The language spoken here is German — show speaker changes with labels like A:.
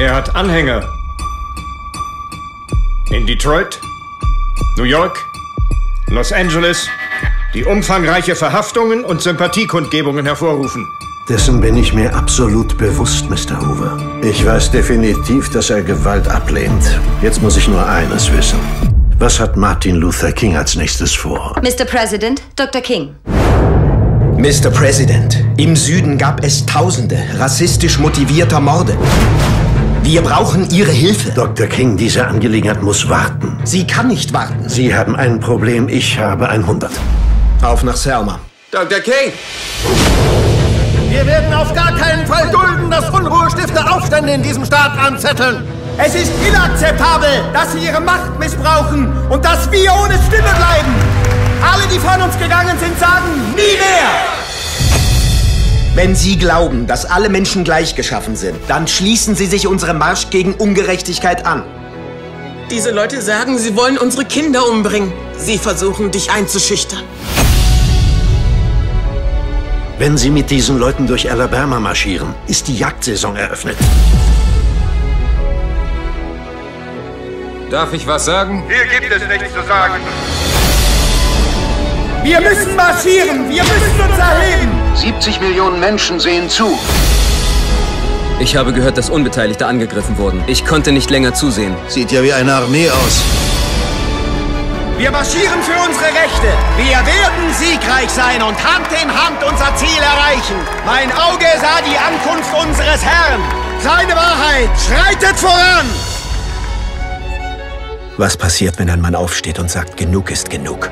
A: Er hat Anhänger. In Detroit, New York, Los Angeles, die umfangreiche Verhaftungen und Sympathiekundgebungen hervorrufen.
B: Dessen bin ich mir absolut bewusst, Mr. Hoover. Ich weiß definitiv, dass er Gewalt ablehnt. Jetzt muss ich nur eines wissen. Was hat Martin Luther King als nächstes vor?
C: Mr. President, Dr. King.
D: Mr. President, im Süden gab es Tausende rassistisch motivierter Morde. Wir brauchen Ihre Hilfe.
B: Dr. King, diese Angelegenheit muss warten.
D: Sie kann nicht warten.
B: Sie haben ein Problem, ich habe ein Hundert.
D: Auf nach Selma.
E: Dr. King!
F: Wir werden auf gar keinen Fall dulden, dass Unruhestifter Aufstände in diesem Staat anzetteln. Es ist inakzeptabel, dass sie ihre Macht missbrauchen und dass wir ohne Stimme bleiben. Alle, die von uns gegangen sind, sagen.
D: Wenn Sie glauben, dass alle Menschen gleich geschaffen sind, dann schließen Sie sich unserem Marsch gegen Ungerechtigkeit an.
G: Diese Leute sagen, sie wollen unsere Kinder umbringen. Sie versuchen, dich einzuschüchtern.
B: Wenn Sie mit diesen Leuten durch Alabama marschieren, ist die Jagdsaison eröffnet.
E: Darf ich was sagen?
H: Hier gibt es nichts zu sagen.
F: Wir müssen marschieren. Wir müssen uns erheben.
I: 70 Millionen Menschen sehen zu.
J: Ich habe gehört, dass Unbeteiligte angegriffen wurden. Ich konnte nicht länger zusehen.
K: Sieht ja wie eine Armee aus.
F: Wir marschieren für unsere Rechte. Wir werden siegreich sein und Hand in Hand unser Ziel erreichen. Mein Auge sah die Ankunft unseres Herrn. Seine Wahrheit schreitet voran.
D: Was passiert, wenn ein Mann aufsteht und sagt, genug ist genug?